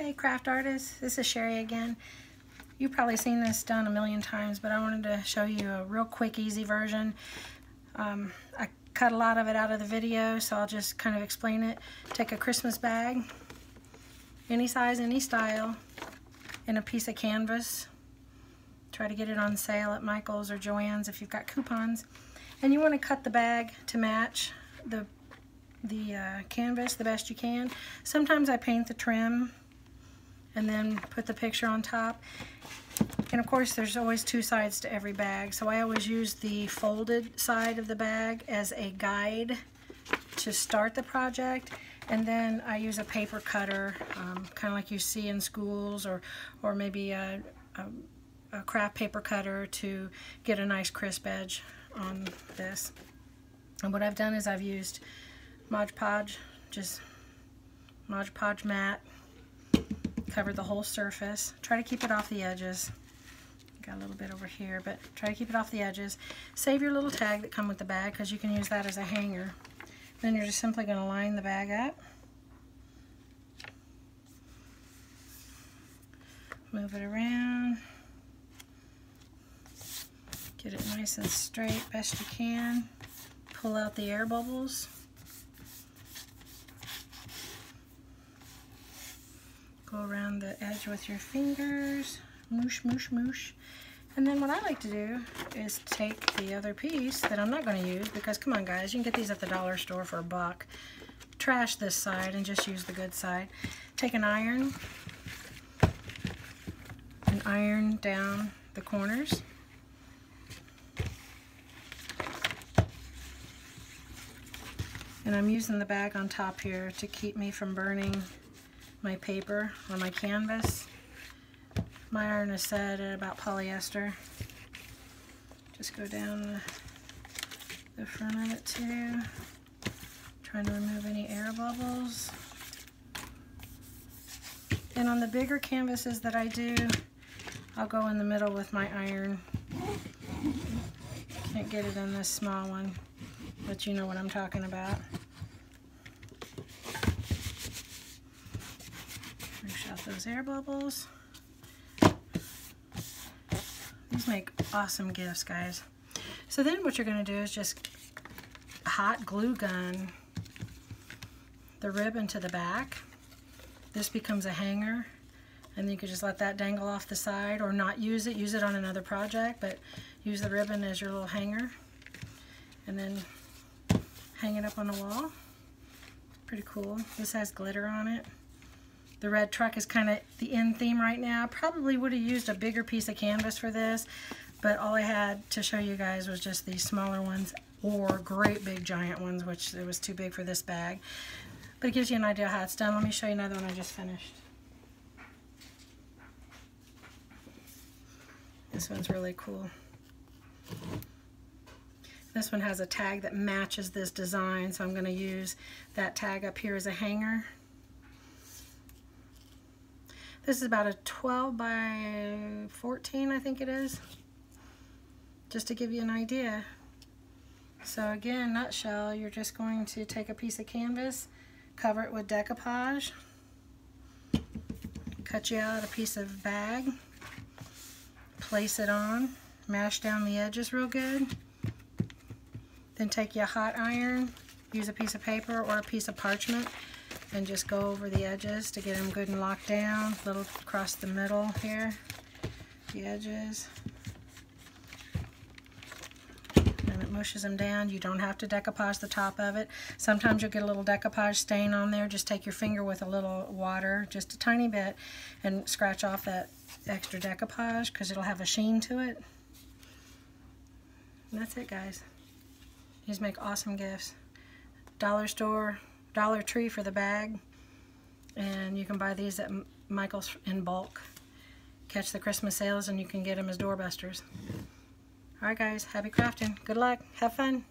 Hey craft artists, this is Sherri again. You've probably seen this done a million times, but I wanted to show you a real quick, easy version. Um, I cut a lot of it out of the video, so I'll just kind of explain it. Take a Christmas bag, any size, any style, and a piece of canvas. Try to get it on sale at Michael's or Joann's if you've got coupons. And you want to cut the bag to match the the uh, canvas the best you can. Sometimes I paint the trim and then put the picture on top. And of course there's always two sides to every bag. So I always use the folded side of the bag as a guide to start the project. And then I use a paper cutter um, kind of like you see in schools or or maybe a, a, a craft paper cutter to get a nice crisp edge on this. And what I've done is I've used Mod Podge just Mod Podge matte cover the whole surface. Try to keep it off the edges. Got a little bit over here, but try to keep it off the edges. Save your little tag that come with the bag because you can use that as a hanger. Then you're just simply going to line the bag up. Move it around. Get it nice and straight best you can. Pull out the air bubbles. Go around the edge with your fingers. Moosh, moosh, moosh. And then what I like to do is take the other piece that I'm not going to use because, come on guys, you can get these at the dollar store for a buck. Trash this side and just use the good side. Take an iron and iron down the corners. And I'm using the bag on top here to keep me from burning my paper or my canvas. My iron is set at about polyester. Just go down the, front of it too. Trying to remove any air bubbles. And on the bigger canvases that I do, I'll go in the middle with my iron. Can't get it in this small one, but you know what I'm talking about. Those air bubbles. These make awesome gifts, guys. So then what you're going to do is just hot glue gun the ribbon to the back. This becomes a hanger and you can just let that dangle off the side or not use it. Use it on another project, but use the ribbon as your little hanger and then hang it up on the wall. Pretty cool. This has glitter on it. The red truck is kind of the in theme right now. Probably would have used a bigger piece of canvas for this, but all I had to show you guys was just these smaller ones or great big giant ones, which it was too big for this bag. But it gives you an idea how it's done. Let me show you another one I just finished. This one's really cool. This one has a tag that matches this design, so I'm going to use that tag up here as a hanger. This is about a 12 by 14, I think it is. Just to give you an idea. So again, nutshell, you're just going to take a piece of canvas, cover it with decoupage, cut you out a piece of bag, place it on, mash down the edges real good, then take your hot iron, use a piece of paper or a piece of parchment, and just go over the edges to get them good and locked down. A little across the middle here, the edges. And it mushes them down. You don't have to decoupage the top of it. Sometimes you'll get a little decoupage stain on there. Just take your finger with a little water, just a tiny bit, and scratch off that extra decoupage because it'll have a sheen to it. And that's it, guys. These make awesome gifts. Dollar store, Dollar Tree for the bag. And you can buy these at Michael's in bulk. Catch the Christmas sales and you can get them as doorbusters. Alright guys, happy crafting. Good luck. Have fun.